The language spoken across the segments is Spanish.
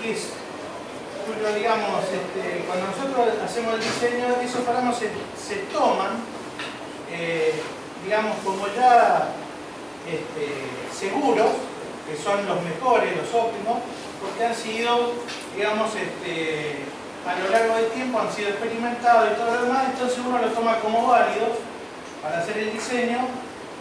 que es, este, cuando nosotros hacemos el diseño, esos parámetros se, toman, eh, digamos, como ya este, seguros, que son los mejores, los óptimos, porque han sido, digamos, este, a lo largo del tiempo han sido experimentados y todo lo demás, entonces uno los toma como válidos para hacer el diseño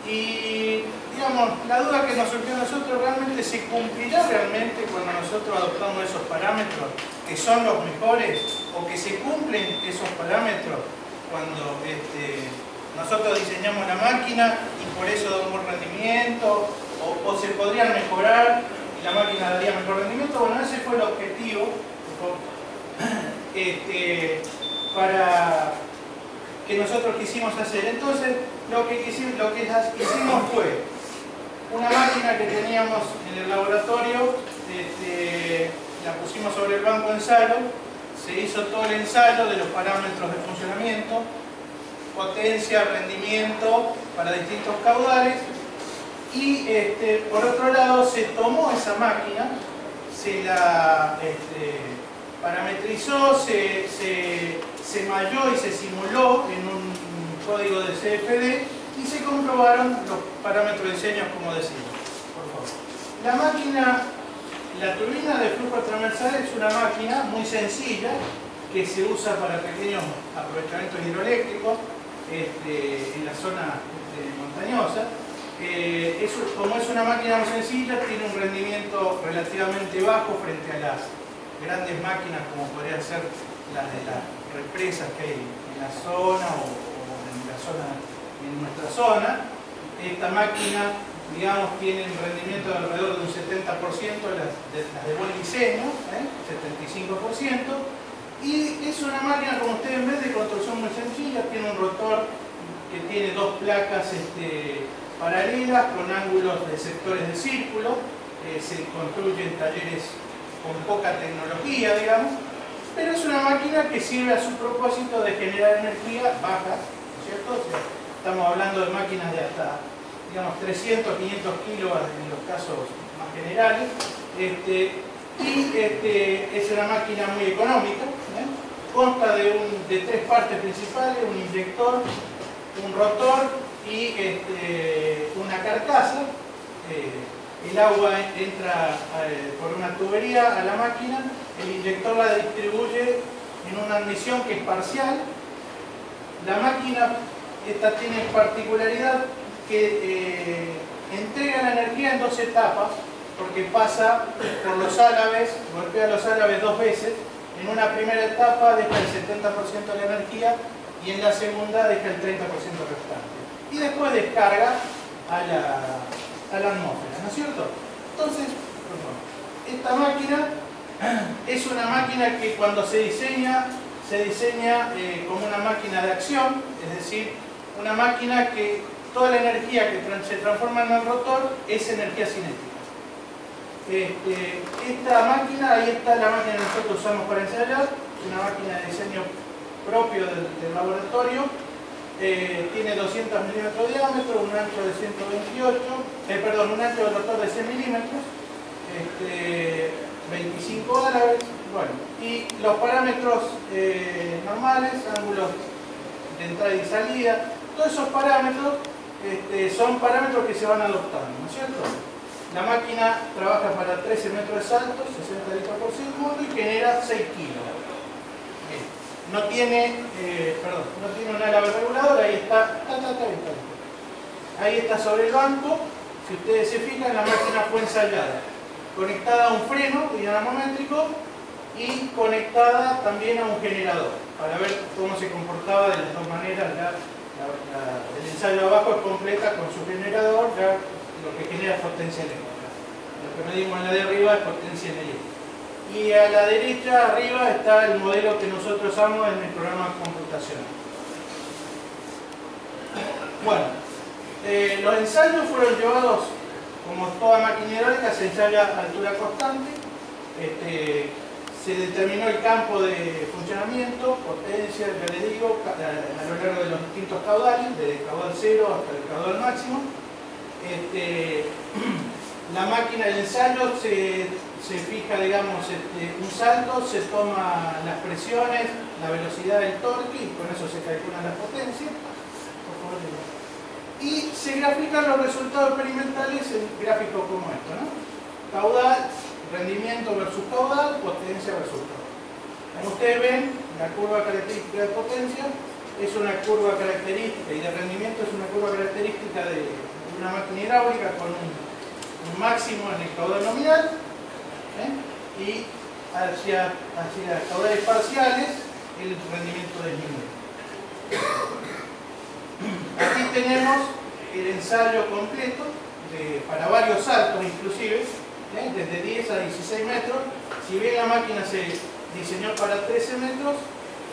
y digamos, la duda que nos surgió a nosotros realmente se cumplirá realmente cuando nosotros adoptamos esos parámetros que son los mejores o que se cumplen esos parámetros cuando este, nosotros diseñamos la máquina y por eso da un buen rendimiento o, se podrían mejorar y la máquina daría mejor rendimiento. Bueno, ese fue el objetivo este, para que nosotros quisimos hacer. Entonces, lo que, lo que hicimos fue una máquina que teníamos en el laboratorio, este, la pusimos sobre el banco de ensayo, se hizo todo el ensayo de los parámetros de funcionamiento, potencia, rendimiento para distintos caudales y este, por otro lado se tomó esa máquina, se la este, parametrizó, se, se, se malló y se simuló en un código de CFD y se comprobaron los parámetros de diseño como decimos. Por favor. La máquina, la turbina de flujo transversal es una máquina muy sencilla que se usa para pequeños aprovechamientos hidroeléctricos este, en la zona este, montañosa. Eh, como es una máquina muy sencilla, tiene un rendimiento relativamente bajo frente a las grandes máquinas como podrían ser las de las represas que hay en la zona o, en la zona en nuestra zona. Esta máquina, digamos, tiene un rendimiento de alrededor de un 70% de las de, buen diseño, ¿eh? 75%. Y es una máquina, como ustedes ven, de construcción muy sencilla, tiene un rotor que tiene dos placas este, paralelas con ángulos de sectores de círculo, eh, se construye en talleres con poca tecnología, digamos, pero es una máquina que sirve a su propósito de generar energía baja, ¿cierto? Estamos hablando de máquinas de hasta, digamos, 300, 500 kilos en los casos más generales, este, y este, es una máquina muy económica, ¿eh? consta de, tres partes principales, un inyector, un rotor y este, una carcasa. Eh, el agua entra eh, por una tubería a la máquina, el inyector la distribuye en una admisión que es parcial. La máquina esta tiene particularidad que entrega la energía en dos etapas, porque pasa por los álabes, golpea los álabes dos veces, en una primera etapa deja el 70% de la energía y en la segunda deja el 30% restante. Y después descarga a la, atmósfera, ¿no es cierto? Entonces, esta máquina es una máquina que cuando se diseña, se diseña eh, como una máquina de acción, es decir, una máquina que toda la energía que se transforma en el rotor es energía cinética. Este, esta máquina, ahí está la máquina que nosotros usamos para ensayar, una máquina de diseño propio del, laboratorio, eh, tiene 200 milímetros de diámetro, un ancho de 128, eh, perdón, un ancho del rotor de 100 milímetros, este, 25 árabes, bueno, y los parámetros eh, normales, ángulos de entrada y salida, todos esos parámetros este, son parámetros que se van adoptando, ¿no es cierto? La máquina trabaja para 13 metros de salto, 60 litros por segundo y genera 6 kilos. No tiene, eh, perdón, no tiene un ala regulador, ahí está, ahí está sobre el banco. Si ustedes se fijan, la máquina fue ensayada, conectada a un freno dinamométrico y conectada también a un generador, para ver cómo se comportaba de las dos maneras. El ensayo abajo es completa con su generador, ya lo que genera potencia eléctrica. Lo que medimos en la de arriba es potencia eléctrica. Y a la derecha, arriba, está el modelo que nosotros usamos en el programa computacional. Bueno, eh, los ensayos fueron llevados, como toda máquina hidráulica, se ensaya a altura constante. Este, se determinó el campo de funcionamiento, potencia, ya les digo, a lo largo de los distintos caudales, desde el caudal cero hasta el caudal máximo este, la máquina de ensayo se, se fija, digamos, este, un salto, se toma las presiones, la velocidad del torque y con eso se calcula la potencia. Y se grafican los resultados experimentales en gráficos como esto, ¿no? Caudal, rendimiento versus caudal, potencia versus caudal. Como ustedes ven, la curva característica de potencia es una curva característica y de rendimiento es una curva característica de una máquina hidráulica con un, máximo en el caudal nominal ¿eh? y hacia, hacia caudales parciales el rendimiento disminuye. Aquí tenemos el ensayo completo para varios saltos inclusive, desde 10 a 16 metros. Si bien la máquina se diseñó para 13 metros,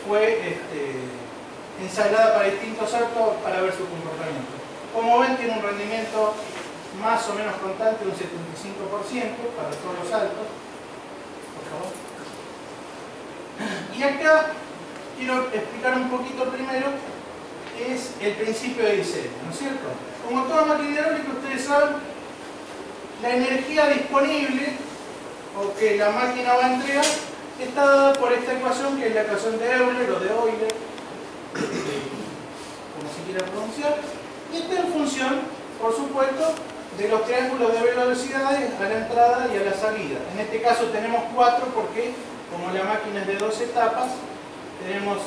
fue este, para distintos saltos para ver su comportamiento. Como ven, tiene un rendimiento más o menos constante, un 75% para todos los saltos. Por favor. Y acá quiero explicar un poquito primero es el principio de diseño, ¿no es cierto? Como toda máquina hidráulica, ustedes saben, la energía disponible o que la máquina va a entregar está dada por esta ecuación que es la ecuación de Euler o de Euler, como se quiera pronunciar, y está en función, por supuesto, de los triángulos de velocidades a la entrada y a la salida. En este caso tenemos cuatro porque, como la máquina es de dos etapas, tenemos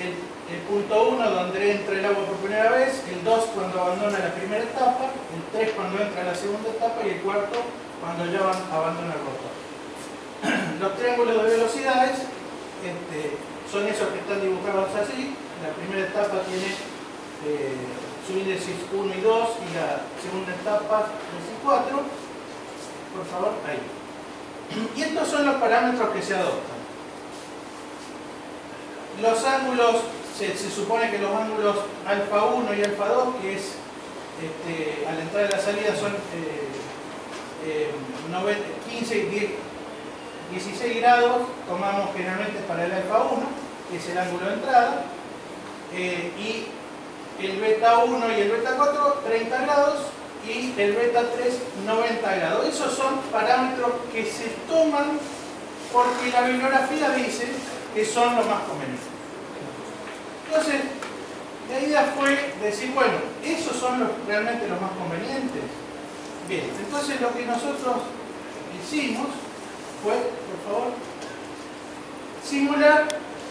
el, punto 1 donde entra el agua por primera vez, el 2 cuando abandona la primera etapa, el 3 cuando entra la segunda etapa y el cuarto cuando ya abandona el rotor. Los triángulos de velocidades este, son esos que están dibujados así. La primera etapa tiene eh, su índice 1 y 2 y la segunda etapa 3 y 4. Por favor, ahí. Y estos son los parámetros que se adoptan. Los ángulos, se, supone que los ángulos alfa 1 y alfa 2, que es este, a la entrada y la salida son 15 eh, eh, y 16 grados, tomamos generalmente para el alfa 1, que es el ángulo de entrada, eh, y el beta 1 y el beta 4, 30 grados, y el beta 3, 90 grados. Esos son parámetros que se toman porque la bibliografía dice que son los más convenientes. Entonces, la idea fue decir, bueno, esos son realmente los más convenientes. Bien, entonces lo que nosotros hicimos fue, por favor, simular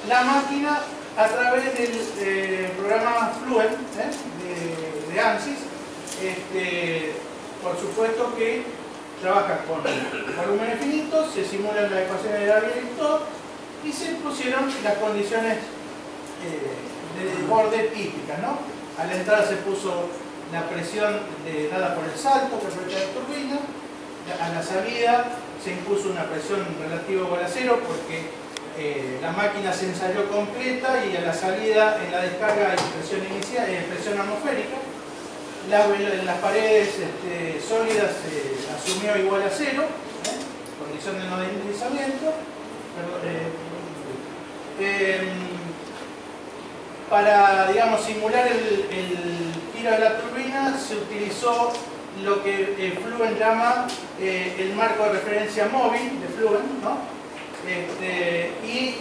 la máquina a través del programa Fluent ¿eh? de, ANSYS. Este, por supuesto que trabaja con volúmenes finitos, se simulan las ecuaciones de David y se pusieron las condiciones eh, de borde típicas. ¿no? A la entrada se puso la presión dada por el salto que aprovecha la turbina, a la salida se impuso una presión relativa igual a cero porque eh, la máquina se ensayó completa y a la salida en la descarga hay presión inicial, eh, presión atmosférica. las paredes este, sólidas se asumió igual a cero, condición de no deslizamiento. Em, para digamos, simular el, tiro de la turbina se utilizó lo que eh, Fluent llama eh, el marco de referencia móvil de Fluent, ¿no? Este, y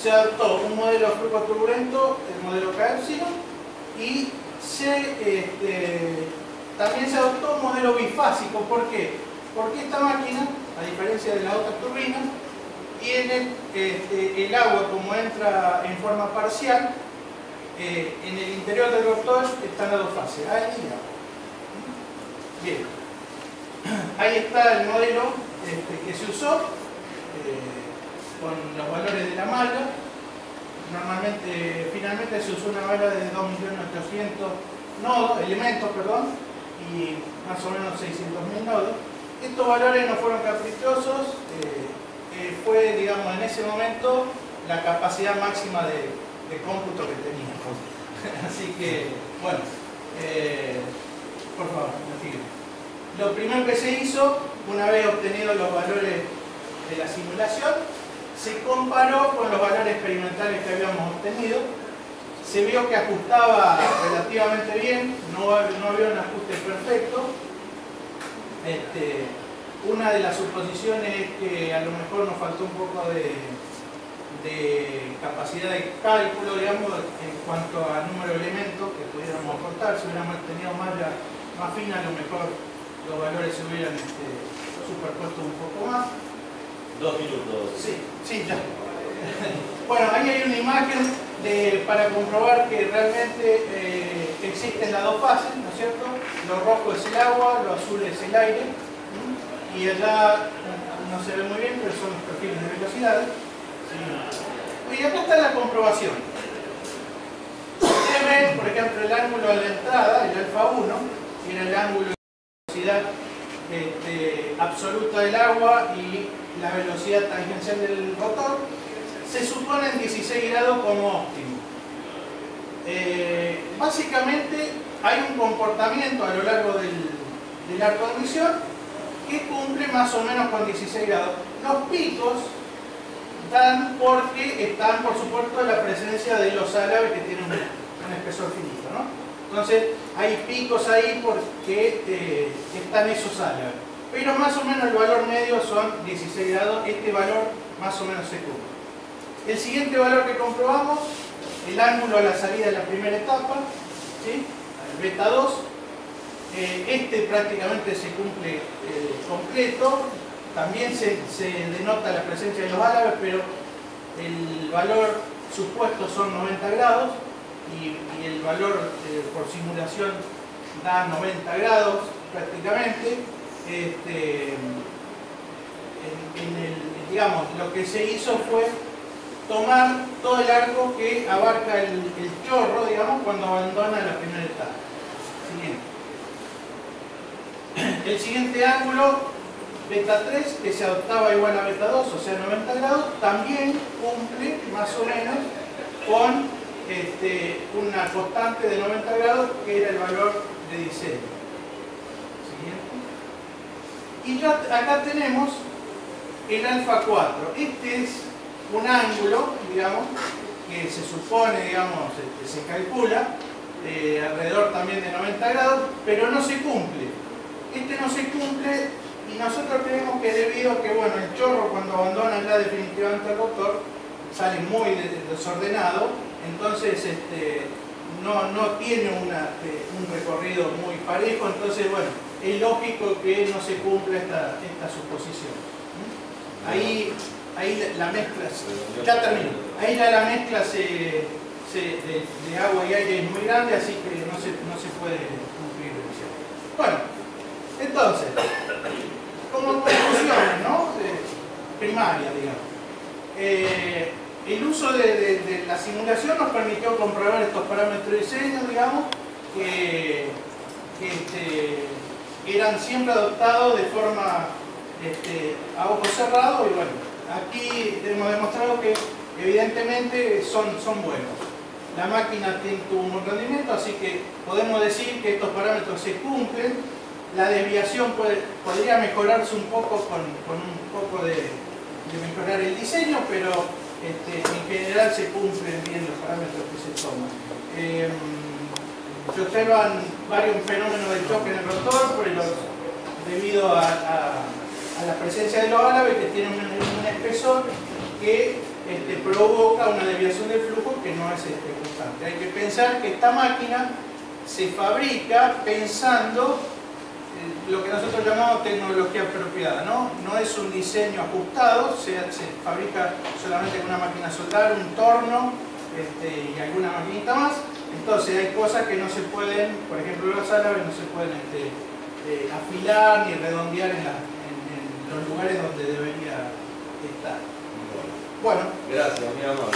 se adoptó un modelo flujo turbulento, el modelo K y este, también se adoptó un modelo bifásico. ¿Por qué? Porque esta máquina, a diferencia de las otras turbinas, tiene este, el agua como entra en forma parcial, eh, en el interior del rotor están las dos fases, aire y agua. Bien, ahí está el modelo este, que se usó eh, con los valores de la malla. Normalmente, finalmente se usó una malla de 2.800.000 nodos, elementos, perdón, y más o menos 600.000 nodos. Estos valores no fueron caprichosos, eh, eh, fue, digamos, en ese momento la capacidad máxima de, cómputo que teníamos. Así que, bueno, por favor, Lo primero que se hizo, una vez obtenidos los valores de la simulación, se comparó con los valores experimentales que habíamos obtenido. Se vio que ajustaba relativamente bien, no, había un ajuste perfecto. Este, Una de las suposiciones es que a lo mejor nos faltó un poco de, de capacidad de cálculo, digamos, en cuanto a número de elementos que pudiéramos aportar. Si hubiéramos tenido más, más fina, a lo mejor los valores se hubieran este, superpuesto un poco más. Dos minutos. Sí, sí, ya. bueno, ahí hay una imagen de, para comprobar que realmente eh, existen las dos fases, ¿no es cierto? Lo rojo es el agua, lo azul es el aire. Y allá no se ve muy bien, pero son los perfiles de velocidad. Y acá está la comprobación. Ustedes ven, por ejemplo, el ángulo de la entrada, el alfa 1, tiene el ángulo de velocidad este, absoluta del agua y la velocidad tangencial del rotor, se supone en 16 grados como óptimo. Eh, básicamente hay un comportamiento a lo largo del, del arco de que cumple más o menos con 16 grados. Los picos dan porque están, por supuesto, la presencia de los álabes que tienen un, espesor finito. ¿no? Entonces, hay picos ahí porque eh, están esos álabes. Pero más o menos el valor medio son 16 grados. Este valor más o menos se cumple. El siguiente valor que comprobamos, el ángulo a la salida de la primera etapa, ¿sí? beta 2. Eh, este prácticamente se cumple eh, completo, también se, denota la presencia de los álabes, pero el valor supuesto son 90 grados y, el valor eh, por simulación da 90 grados prácticamente. Este, digamos, lo que se hizo fue tomar todo el arco que abarca el, el chorro, digamos, cuando abandona la primera etapa. Siguiente. El siguiente ángulo beta 3, que se adoptaba igual a beta 2, o sea 90 grados, también cumple más o menos con este, una constante de 90 grados que era el valor de diseño. Y ya acá tenemos el alfa 4. Este es un ángulo, digamos, que se supone, digamos, este, se calcula eh, alrededor también de 90 grados, pero no se cumple. Este no se cumple y nosotros creemos que debido a que bueno, el chorro cuando abandona ya definitivamente el rotor sale muy desordenado, entonces este, no, no, tiene este, un recorrido muy parejo, entonces bueno, es lógico que no se cumpla esta, esta suposición. Ahí, ahí la mezcla, ya termino, ahí ya la mezcla se, de, de, agua y aire es muy grande, así que no se, no se puede cumplir. Bueno, entonces, como conclusiones ¿no? primaria, digamos. Eh, el uso de, la simulación nos permitió comprobar estos parámetros de diseño, digamos, que, este, eran siempre adoptados de forma este, a ojos cerrados y bueno, aquí hemos demostrado que evidentemente son, son buenos. La máquina tiene un buen rendimiento, así que podemos decir que estos parámetros se cumplen la desviación podría mejorarse un poco con, un poco de, mejorar el diseño, pero este, en general se cumplen bien los parámetros que se toman. Eh, se observan varios fenómenos de choque en el rotor debido a, la presencia de los álabes que tienen un, espesor que este, provoca una desviación del flujo que no es este, constante. Hay que pensar que esta máquina se fabrica pensando lo que nosotros llamamos tecnología apropiada, ¿no? No es un diseño ajustado, se, se fabrica solamente con una máquina soldar, un torno este, y alguna maquinita más. Entonces hay cosas que no se pueden, por ejemplo los árabes no se pueden este, eh, afilar ni redondear en, los lugares donde debería estar. Bueno. Gracias, mi amor.